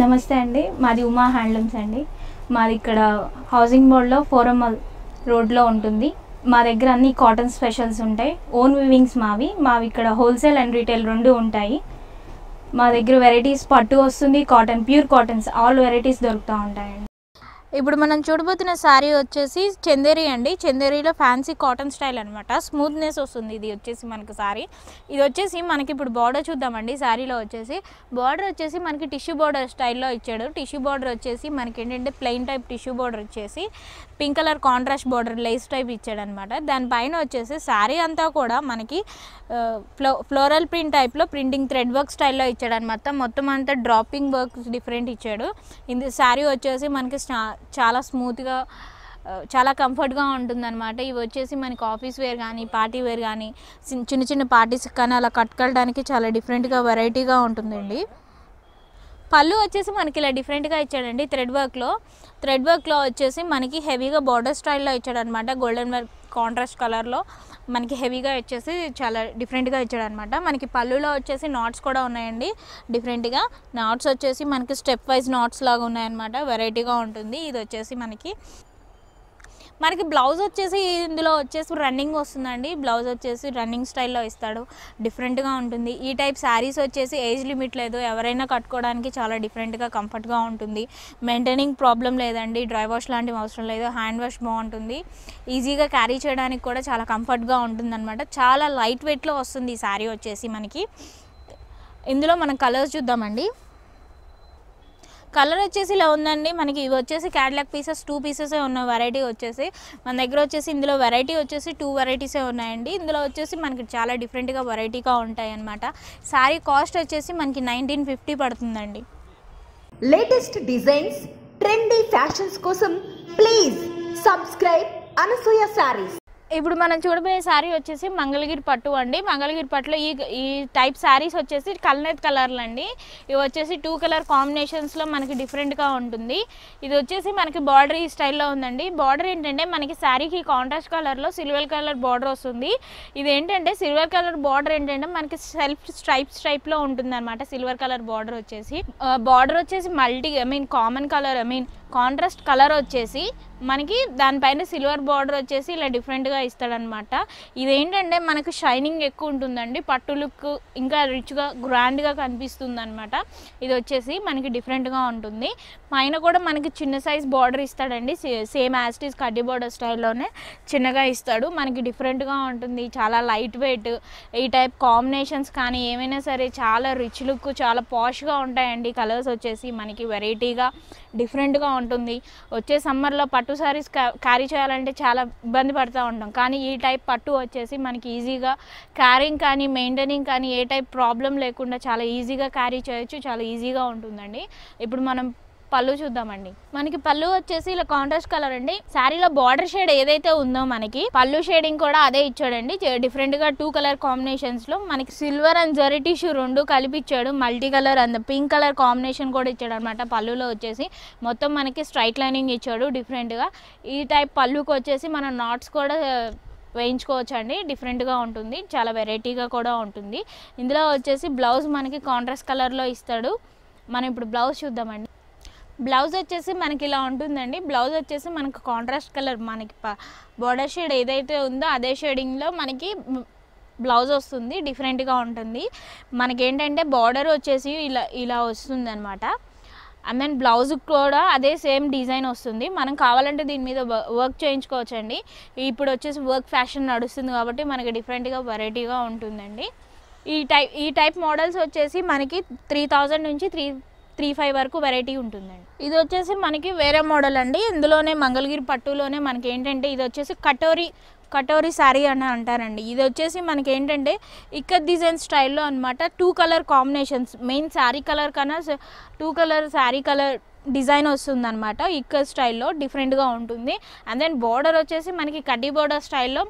నమస్తే అండి. మాది ఉమా హ్యాండ్లూమ్స్ అండి. మాది ఇక్కడ హౌసింగ్ బోర్డ్లో ఫోరమల్ రోడ్లో ఉంటుంది. మా దగ్గర అన్ని కాటన్ స్పెషల్స్ ఉంటాయి. ఓన్ వివింగ్స్ మావి. మావి ఇక్కడ హోల్సేల్ అండ్ రీటైల్ రెండు ఉంటాయి. మా దగ్గర వెరైటీస్ పట్టు వస్తుంది cotton pure cottons. All varieties దొరుకుతూ ఉంటాయండి. ఇప్పుడు మనం చూడబోతున్న శారీ వచ్చేసి చందేరి అండి. చందేరిలో ఫ్యాన్సీ కాటన్ స్టైల్ అనమాట స్మూత్నెస్ వస్తుంది. ఇది వచ్చేసి మనకి శారీ ఇది వచ్చేసి మనకి ఇప్పుడు బార్డర్ చూద్దామండి. శారీలో వచ్చేసి బార్డర్ వచ్చేసి మనకి టిష్యూ బార్డర్ స్టైల్లో ఇచ్చాడు. టిష్యూ బార్డర్ వచ్చేసి మనకి ఏంటంటే ప్లెయిన్ టైప్ టిష్యూ బార్డర్ వచ్చేసి pink colour contrast border lace type ఇచ్చాడు అనమాట దానిపైన వచ్చేసి శారీ అంతా కూడా మనకి ఫ్లో ఫ్లోరల్ ప్రింట్ టైప్లో ప్రింటింగ్ థ్రెడ్ వర్క్ స్టైల్లో ఇచ్చాడు అనమాట మొత్తం అంతా డ్రాపింగ్ వర్క్ డిఫరెంట్ ఇచ్చాడు. ఇది శారీ వచ్చేసి మనకి చాలా స్మూత్గా చాలా కంఫర్ట్గా ఉంటుందన్నమాట ఇవి వచ్చేసి మనకి ఆఫీస్ వేర్ కానీ పార్టీ వేర్ కానీ చిన్న చిన్న చిన్న పార్టీస్ కానీ అలా కట్టుకెళ్ళడానికి చాలా డిఫరెంట్గా వెరైటీగా ఉంటుందండి. పళ్ళు వచ్చేసి మనకి ఇలా డిఫరెంట్గా ఇచ్చాడండి థ్రెడ్ వర్క్లో థ్రెడ్ వర్క్లో వచ్చేసి మనకి హెవీగా బార్డర్ స్టైల్లో ఇచ్చాడు అనమాట గోల్డెన్ వర్క్ కాంట్రాస్ట్ కలర్లో మనకి హెవీగా వచ్చేసి చాలా డిఫరెంట్గా ఇచ్చాడు అనమాట మనకి పళ్ళులో వచ్చేసి నాట్స్ కూడా ఉన్నాయండి డిఫరెంట్గా నాట్స్ వచ్చేసి మనకి స్టెప్ వైజ్ నాట్స్ లాగా ఉన్నాయన్నమాట వెరైటీగా ఉంటుంది. ఇది వచ్చేసి మనకి మనకి బ్లౌజ్ వచ్చేసి ఇందులో వచ్చేసి రన్నింగ్ వస్తుందండి. బ్లౌజ్ వచ్చేసి రన్నింగ్ స్టైల్లో ఇస్తాడు. డిఫరెంట్గా ఉంటుంది. ఈ టైప్ శారీస్ వచ్చేసి ఏజ్ లిమిట్ లేదు. ఎవరైనా కట్టుకోవడానికి చాలా డిఫరెంట్గా కంఫర్ట్గా ఉంటుంది. మెయింటైనింగ్ ప్రాబ్లం లేదండి. డ్రై వాష్ లాంటివి అవసరం లేదు. హ్యాండ్ వాష్ బాగుంటుంది. ఈజీగా క్యారీ చేయడానికి కూడా చాలా కంఫర్ట్గా ఉంటుందన్నమాట. చాలా లైట్ వెయిట్లో వస్తుంది ఈ శారీ వచ్చేసి మనకి. ఇందులో మనం కలర్స్ చూద్దామండి. కలర్ వచ్చేసి ఇలా ఉందండి. మనకి ఇవి వచ్చేసి క్యాట్లాగ్ పీసెస్ టూ పీసెసే ఉన్న వెరైటీ వచ్చేసి. మన దగ్గర వచ్చేసి ఇందులో వెరైటీ వచ్చేసి టూ వెరైటీసే ఉన్నాయండి. ఇందులో వచ్చేసి మనకి చాలా డిఫరెంట్గా వెరైటీగా ఉంటాయి అన్నమాట. శారీ కాస్ట్ వచ్చేసి మనకి నైన్టీన్ ఫిఫ్టీ పడుతుందండి. లేటెస్ట్ డిజైన్స్ ట్రెండీ ఫ్యాషన్స్ కోసం ప్లీజ్ సబ్స్క్రైబ్ అనసూయ శారీస్ ఇప్పుడు మనం చూడబోయే శారీ వచ్చేసి మంగళగిరి పట్టు అండి. మంగళగిరి పట్టులో ఈ ఈ టైప్ శారీస్ వచ్చేసి కల్నేత్ కలర్లు అండి. ఇవి వచ్చేసి టూ కలర్ కాంబినేషన్స్లో మనకి డిఫరెంట్గా ఉంటుంది. ఇది వచ్చేసి మనకి బార్డర్ ఈ స్టైల్లో ఉందండి. బార్డర్ ఏంటంటే మనకి శారీకి కాంట్రాస్ట్ కలర్లో సిల్వర్ కలర్ బార్డర్ వస్తుంది. ఇది ఏంటంటే సిల్వర్ కలర్ బార్డర్ ఏంటంటే మనకి సెల్ఫ్ స్ట్రైప్ స్ట్రైప్లో ఉంటుంది అనమాట సిల్వర్ కలర్ బార్డర్ వచ్చేసి. బార్డర్ వచ్చేసి multi I mean common colour I mean contrast colour వచ్చేసి మనకి దానిపైన సిల్వర్ బార్డర్ వచ్చేసి ఇలా డిఫరెంట్గా ఇస్తాడనమాట ఇదేంటంటే మనకు షైనింగ్ ఎక్కువ ఉంటుందండి. పట్టు లుక్ ఇంకా రిచ్గా గ్రాండ్గా కనిపిస్తుంది అనమాట ఇది వచ్చేసి మనకి డిఫరెంట్గా ఉంటుంది. పైన కూడా మనకి చిన్న సైజ్ బార్డర్ ఇస్తాడండి. సేమ్ యాస్టీస్ కడ్డీ బార్డర్ స్టైల్లోనే చిన్నగా ఇస్తాడు. మనకి డిఫరెంట్గా ఉంటుంది. చాలా లైట్ వెయిట్ ఈ టైప్ కాంబినేషన్స్ కానీ ఏమైనా సరే చాలా రిచ్ లుక్ చాలా పాష్గా ఉంటాయండి. కలర్స్ వచ్చేసి మనకి వెరైటీగా డిఫరెంట్గా ఉంటుంది. వచ్చే సమ్మర్లో పట్టు సారీస్ క్యారీ చేయాలంటే చాలా ఇబ్బంది పడుతూ ఉంటాం. కానీ ఈ టైప్ పట్టు వచ్చేసి మనకి ఈజీగా క్యారింగ్ కానీ మెయింటైనింగ్ కానీ ఏ టైప్ ప్రాబ్లం లేకుండా చాలా ఈజీగా క్యారీ చేయొచ్చు చాలా ఈజీగా ఉంటుందండి. ఇప్పుడు మనం పళ్ళు చూద్దామండి. మనకి పళ్ళు వచ్చేసి ఇలా కాంట్రాస్ట్ కలర్ అండి. శారీలో బార్డర్ షేడ్ ఏదైతే ఉందో మనకి పళ్ళు షేడింగ్ కూడా అదే ఇచ్చాడండి. డిఫరెంట్గా టూ కలర్ కాంబినేషన్స్లో మనకి సిల్వర్ అండ్ జరీ టిష్యూ రెండు కలిపి ఇచ్చాడు multi colour and pink colour combination కూడా ఇచ్చాడు అనమాట పళ్ళులో వచ్చేసి. మొత్తం మనకి స్ట్రైట్ లైనింగ్ ఇచ్చాడు డిఫరెంట్గా. ఈ టైప్ పళ్ళుకి వచ్చేసి మన నాట్స్ కూడా వేయించుకోవచ్చు అండి డిఫరెంట్గా ఉంటుంది. చాలా వెరైటీగా కూడా ఉంటుంది. ఇందులో వచ్చేసి బ్లౌజ్ మనకి కాంట్రాస్ట్ కలర్లో ఇస్తాడు. మనం ఇప్పుడు బ్లౌజ్ చూద్దామండి. బ్లౌజ్ వచ్చేసి మనకి ఇలా ఉంటుందండి. బ్లౌజ్ వచ్చేసి మనకి కాంట్రాస్ట్ కలర్ మనకి బార్డర్ షేడ్ ఏదైతే ఉందో అదే షేడింగ్లో మనకి బ్లౌజ్ వస్తుంది. డిఫరెంట్గా ఉంటుంది. మనకి ఏంటంటే బార్డర్ వచ్చేసి ఇలా ఇలా వస్తుంది అనమాట ఐ మీన్ బ్లౌజ్ కూడా అదే సేమ్ డిజైన్ వస్తుంది. మనం కావాలంటే దీని మీద వర్క్ చేయించుకోవచ్చండి. ఇప్పుడు వచ్చేసి వర్క్ ఫ్యాషన్ నడుస్తుంది కాబట్టి మనకి డిఫరెంట్గా వెరైటీగా ఉంటుందండి. ఈ టైప్ ఈ టైప్ మోడల్స్ వచ్చేసి మనకి త్రీ థౌజండ్ నుంచి త్రీ త్రీ ఫైవ్ వరకు వెరైటీ ఉంటుందండి. ఇది వచ్చేసి మనకి వేరే మోడల్ అండి. ఇందులోనే మంగళగిరి పట్టులోనే మనకి ఏంటంటే ఇది వచ్చేసి కటోరీ కటోరీ శారీ అని అంటారండి. ఇది వచ్చేసి మనకి ఏంటంటే ఇక్కత్ డిజైన్ స్టైల్లో అనమాట two colour combinations. Main sari colour కన్నా two colour sari colour design వస్తుందన్నమాట. ఇక్కత్ స్టైల్లో డిఫరెంట్గా ఉంటుంది. అండ్ దెన్ బార్డర్ వచ్చేసి మనకి కడ్డీ బార్డర్ స్టైల్లో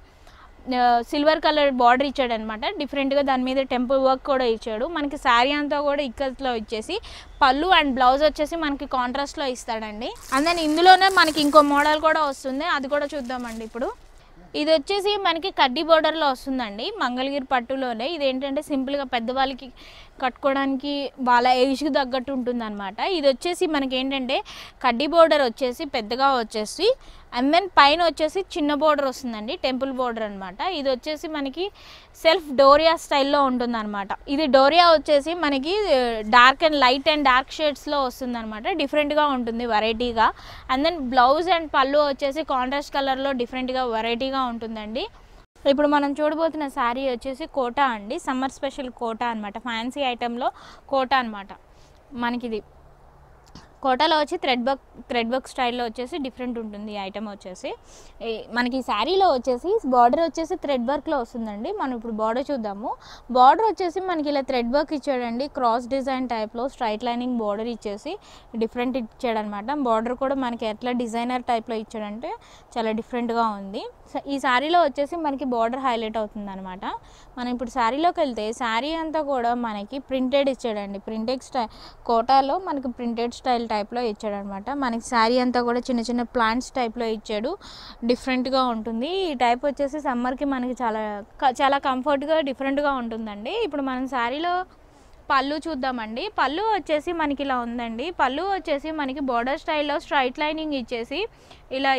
సిల్వర్ కలర్ బార్డర్ ఇచ్చాడు అనమాట డిఫరెంట్గా దాని మీద టెంపుల్ వర్క్ కూడా ఇచ్చాడు. మనకి శారీ అంతా కూడా ఇక్కత్లో ఇచ్చేసి పళ్ళు అండ్ బ్లౌజ్ వచ్చేసి మనకి కాంట్రాస్ట్లో ఇస్తాడండి. అండ్ దెన్ ఇందులోనే మనకి ఇంకో మోడల్ కూడా వస్తుంది. అది కూడా చూద్దామండి ఇప్పుడు. ఇది వచ్చేసి మనకి కడ్డీ బోర్డర్లో వస్తుందండి మంగళగిరి పట్టులోనే. ఇది ఏంటంటే సింపుల్గా పెద్దవాళ్ళకి కట్టుకోవడానికి వాళ్ళ ఏజ్కి తగ్గట్టు ఉంటుందన్నమాట. ఇది వచ్చేసి మనకి ఏంటంటే కడ్డీ బోర్డర్ వచ్చేసి పెద్దగా వచ్చేసి అండ్ దెన్ పైన వచ్చేసి చిన్న బోర్డర్ వస్తుందండి టెంపుల్ బోర్డర్ అనమాట ఇది వచ్చేసి మనకి సెల్ఫ్ డోరియా స్టైల్లో ఉంటుందన్నమాట. ఇది డోరియా వచ్చేసి మనకి dark and light and dark షేడ్స్లో వస్తుందన్నమాట. డిఫరెంట్గా ఉంటుంది వెరైటీగా అండ్ దెన్ బ్లౌజ్ అండ్ పళ్ళు వచ్చేసి కాంట్రాస్ట్ కలర్లో డిఫరెంట్గా వెరైటీగా ఉంటుందండి. ఇప్పుడు మనం చూడబోతున్న శారీ వచ్చేసి కోటా అండి. సమ్మర్ స్పెషల్ కోటా అనమాట ఫ్యాన్సీ ఐటెంలో కోటా అనమాట మనకిది. కోటాలో వచ్చి థ్రెడ్ వర్క్ థ్రెడ్ వర్క్ స్టైల్లో వచ్చేసి డిఫరెంట్ ఉంటుంది ఈ ఐటమ్ వచ్చేసి. మనకి శారీలో వచ్చేసి బార్డర్ వచ్చేసి థ్రెడ్ వర్క్లో వస్తుందండి. మనం ఇప్పుడు బార్డర్ చూద్దాము. బార్డర్ వచ్చేసి మనకి ఇలా థ్రెడ్ వర్క్ ఇచ్చాడండి. క్రాస్ డిజైన్ టైప్లో స్ట్రైట్ లైనింగ్ బార్డర్ ఇచ్చేసి డిఫరెంట్ ఇచ్చాడనమాట. బార్డర్ కూడా మనకి ఎట్లా డిజైనర్ టైప్లో ఇచ్చాడంటే చాలా డిఫరెంట్గా ఉంది. ఈ శారీలో వచ్చేసి మనకి బార్డర్ హైలైట్ అవుతుంది అనమాట మనం ఇప్పుడు శారీలోకి వెళ్తే శారీ అంతా కూడా మనకి ప్రింటెడ్ ఇచ్చాడండి. ప్రింటెడ్ స్టైల్ కోటాలో మనకి ప్రింటెడ్ స్టైల్ టైప్లో ఇచ్చాడనమాట. మనకి శారీ అంతా కూడా చిన్న చిన్న ప్లాంట్స్ టైప్లో ఇచ్చాడు. డిఫరెంట్గా ఉంటుంది. ఈ టైప్ వచ్చేసి సమ్మర్కి మనకి చాలా చాలా కంఫర్ట్గా డిఫరెంట్గా ఉంటుందండి. ఇప్పుడు మనం శారీలో పళ్ళు చూద్దామండి. పళ్ళు వచ్చేసి మనకి ఇలా ఉందండి. పళ్ళు వచ్చేసి మనకి బోర్డర్ స్టైల్లో స్ట్రైట్ లైనింగ్ ఇచ్చేసి ఇలా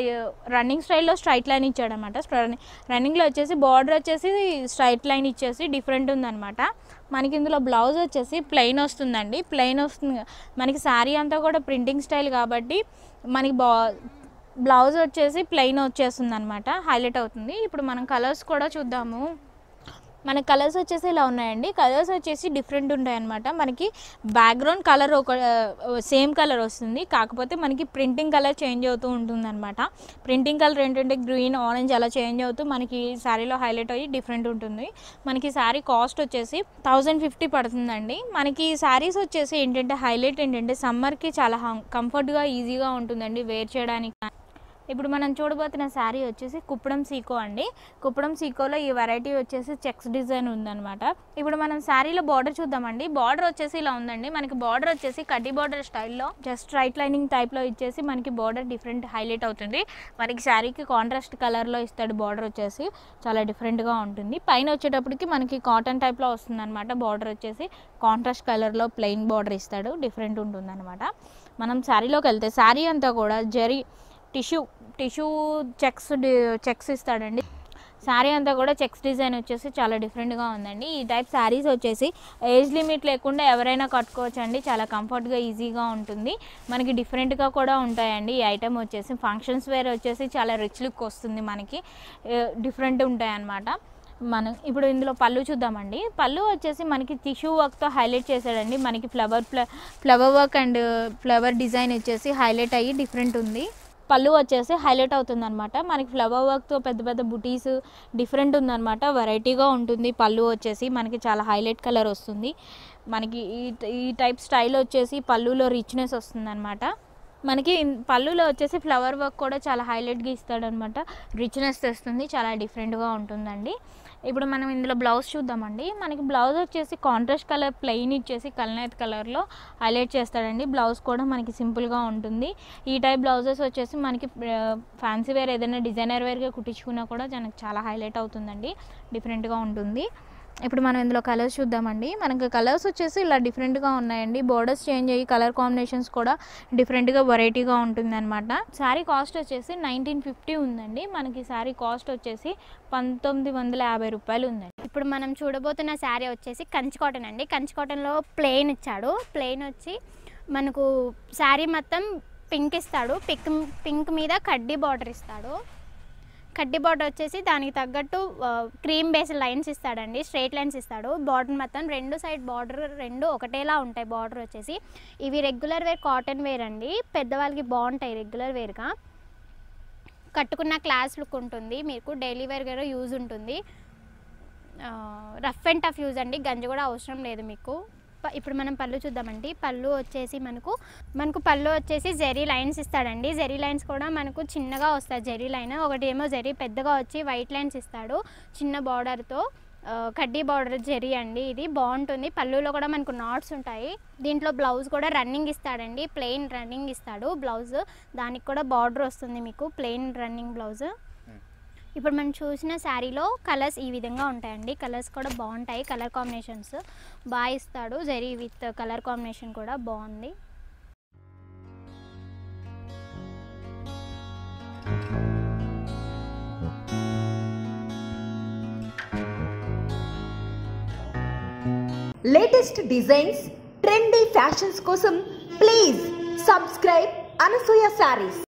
రన్నింగ్ స్టైల్లో స్ట్రైట్ లైన్ ఇచ్చాడనమాట. రన్నింగ్లో వచ్చేసి బార్డర్ వచ్చేసి స్ట్రైట్ లైన్ ఇచ్చేసి డిఫరెంట్ ఉందన్నమాట మనకి ఇందులో బ్లౌజ్ వచ్చేసి ప్లెయిన్ వస్తుందండి. ప్లెయిన్ వస్తుంది. మనకి శారీ అంతా కూడా ప్రింటింగ్ స్టైల్ కాబట్టి మనకి బా బ్లౌజ్ వచ్చేసి ప్లెయిన్ వచ్చేస్తుంది అనమాట హైలైట్ అవుతుంది. ఇప్పుడు మనం కలర్స్ కూడా చూద్దాము. మన కలర్స్ వచ్చేసి ఇలా ఉన్నాయండి. కలర్స్ వచ్చేసి డిఫరెంట్ ఉంటాయన్నమాట మనకి బ్యాక్గ్రౌండ్ కలర్ ఒక సేమ్ కలర్ వస్తుంది. కాకపోతే మనకి ప్రింటింగ్ కలర్ చేంజ్ అవుతూ ఉంటుంది అనమాట ప్రింటింగ్ కలర్ ఏంటంటే గ్రీన్ ఆరెంజ్ అలా చేంజ్ అవుతూ మనకి శారీలో హైలైట్ అయ్యి డిఫరెంట్ ఉంటుంది. మనకి శారీ కాస్ట్ వచ్చేసి థౌజండ్ ఫిఫ్టీ పడుతుందండి. మనకి శారీస్ వచ్చేసి ఏంటంటే హైలైట్ ఏంటంటే సమ్మర్కి చాలా కంఫర్ట్గా ఈజీగా ఉంటుందండి. వేర్ చేయడానికి. ఇప్పుడు మనం చూడబోతున్న శారీ వచ్చేసి కుప్పడం సీకో అండి. కుప్పడం సీకోలో ఈ వెరైటీ వచ్చేసి చెక్స్ డిజైన్ ఉందన్నమాట. ఇప్పుడు మనం శారీలో బార్డర్ చూద్దామండి. బార్డర్ వచ్చేసి ఇలా ఉందండి. మనకి బార్డర్ వచ్చేసి కడ్డీ బార్డర్ స్టైల్లో జస్ట్ రైట్ లైనింగ్ టైప్లో ఇచ్చేసి మనకి బార్డర్ డిఫరెంట్ హైలైట్ అవుతుంది. మనకి శారీకి కాంట్రాస్ట్ కలర్లో ఇస్తాడు బార్డర్ వచ్చేసి. చాలా డిఫరెంట్గా ఉంటుంది. పైన వచ్చేటప్పటికి మనకి కాటన్ టైప్లో వస్తుంది అనమాట బార్డర్ వచ్చేసి కాంట్రాస్ట్ కలర్లో ప్లెయిన్ బార్డర్ ఇస్తాడు. డిఫరెంట్ ఉంటుందన్నమాట. మనం శారీలోకి వెళ్తే శారీ అంతా కూడా zari tissue tissue checks checks ఇస్తాడండి. శారీ అంతా కూడా చెక్స్ డిజైన్ వచ్చేసి చాలా డిఫరెంట్గా ఉందండి. ఈ టైప్ శారీస్ వచ్చేసి ఏజ్ లిమిట్ లేకుండా ఎవరైనా కట్టుకోవచ్చు అండి చాలా కంఫర్ట్గా ఈజీగా ఉంటుంది. మనకి డిఫరెంట్గా కూడా ఉంటాయండి. ఈ ఐటెం వచ్చేసి ఫంక్షన్స్ వేర్ వచ్చేసి చాలా రిచ్ లుక్ వస్తుంది మనకి. డిఫరెంట్ ఉంటాయన్నమాట. మనం ఇప్పుడు ఇందులో పళ్ళు చూద్దామండి. పళ్ళు వచ్చేసి మనకి టిష్యూ వర్క్తో హైలైట్ చేశాడండి. మనకి flower flower work and flower design వచ్చేసి హైలైట్ అయ్యి డిఫరెంట్ ఉంది. పళ్ళు వచ్చేసి హైలైట్ అవుతుందనమాట మనకి ఫ్లవర్ వర్క్తో పెద్ద పెద్ద బుటీస్ డిఫరెంట్ ఉందనమాట వెరైటీగా ఉంటుంది పళ్ళు వచ్చేసి. మనకి చాలా హైలైట్ కలర్ వస్తుంది. మనకి ఈ ఈ టైప్ స్టైల్ వచ్చేసి పళ్ళులో రిచ్నెస్ వస్తుందనమాట మనకి పళ్ళులో వచ్చేసి ఫ్లవర్ వర్క్ కూడా చాలా హైలైట్గా ఇస్తాడనమాట. రిచ్నెస్ తెస్తుంది చాలా డిఫరెంట్గా ఉంటుందండి. ఇప్పుడు మనం ఇందులో బ్లౌజ్ చూద్దామండి. మనకి బ్లౌజ్ వచ్చేసి కాంట్రాస్ట్ కలర్ ప్లెయిన్ ఇచ్చేసి కల్నేత్ కలర్లో హైలైట్ చేస్తాడండి. బ్లౌజ్ కూడా మనకి సింపుల్గా ఉంటుంది. ఈ టైప్ బ్లౌజెస్ వచ్చేసి మనకి ఫ్యాన్సీ వేర్ ఏదైనా డిజైనర్ వేర్గా కుట్టించుకున్నా కూడా మనకి చాలా హైలైట్ అవుతుందండి. డిఫరెంట్గా ఉంటుంది. ఇప్పుడు మనం ఇందులో కలర్స్ చూద్దామండి. మనకి కలర్స్ వచ్చేసి ఇలా డిఫరెంట్గా ఉన్నాయండి. బోర్డర్స్ చేంజ్ అయ్యి కలర్ కాంబినేషన్స్ కూడా డిఫరెంట్గా వెరైటీగా ఉంటుంది అనమాట శారీ కాస్ట్ వచ్చేసి నైన్టీన్ ఫిఫ్టీ ఉందండి. మనకి శారీ కాస్ట్ వచ్చేసి పంతొమ్మిది వందల యాభై రూపాయలు ఉందండి. ఇప్పుడు మనం చూడబోతున్న శారీ వచ్చేసి కంచి కాటన్ అండి. కంచి కాటన్లో ప్లెయిన్ ఇచ్చాడు. ప్లెయిన్ వచ్చి మనకు శారీ మొత్తం పింక్ ఇస్తాడు. పింక్ పింక్ మీద కడ్డీ బార్డర్ ఇస్తాడు. కడ్డీ బార్డర్ వచ్చేసి దానికి తగ్గట్టు క్రీమ్ బేస్ లైన్స్ ఇస్తాడండి స్ట్రైట్ లైన్స్ ఇస్తాడు. బార్డర్ మొత్తం రెండు సైడ్ బార్డర్ రెండు ఒకటేలా ఉంటాయి బార్డర్ వచ్చేసి. ఇవి రెగ్యులర్ వేర్ కాటన్ వేర్ అండి. పెద్దవాళ్ళకి బాగుంటాయి రెగ్యులర్ వేర్గా. కట్టుకున్న క్లాస్ లుక్ ఉంటుంది. మీకు డైలీ వేర్ యూజ్ ఉంటుంది. రఫ్ అండ్ టఫ్ యూజ్ అండి. గంజి కూడా అవసరం లేదు మీకు. ఇప్పుడు మనం పళ్ళు చూద్దామండి. పళ్ళు వచ్చేసి మనకు మనకు పళ్ళు వచ్చేసి జెరీ లైన్స్ ఇస్తాడండి. జెరీ లైన్స్ కూడా మనకు చిన్నగా వస్తాయి. జెరీ లైన్ ఒకటి ఏమో జెరీ పెద్దగా వచ్చి వైట్ లైన్స్ ఇస్తాడు చిన్న బార్డర్తో కడ్డీ బార్డర్ జెరీ అండి ఇది. బాగుంటుంది. పళ్ళులో కూడా మనకు నాట్స్ ఉంటాయి. దీంట్లో బ్లౌజ్ కూడా రన్నింగ్ ఇస్తాడండి. ప్లెయిన్ రన్నింగ్ ఇస్తాడు బ్లౌజ్ దానికి కూడా బార్డర్ వస్తుంది మీకు. ప్లెయిన్ రన్నింగ్ బ్లౌజ్ ఇప్పుడు మనం చూసిన శారీలో కలర్స్ ఈ విధంగా ఉంటాయండి. కలర్స్ కూడా బాగుంటాయి. కలర్ కాంబినేషన్స్ బాగా ఇస్తాడు. జరీ విత్ కలర్ కాంబినేషన్ కూడా బాగుంది. లేటెస్ట్ డిజైన్స్ ట్రెండీ ఫ్యాషన్స్ కోసం ప్లీజ్ సబ్స్క్రైబ్ అనసూయ శారీస్.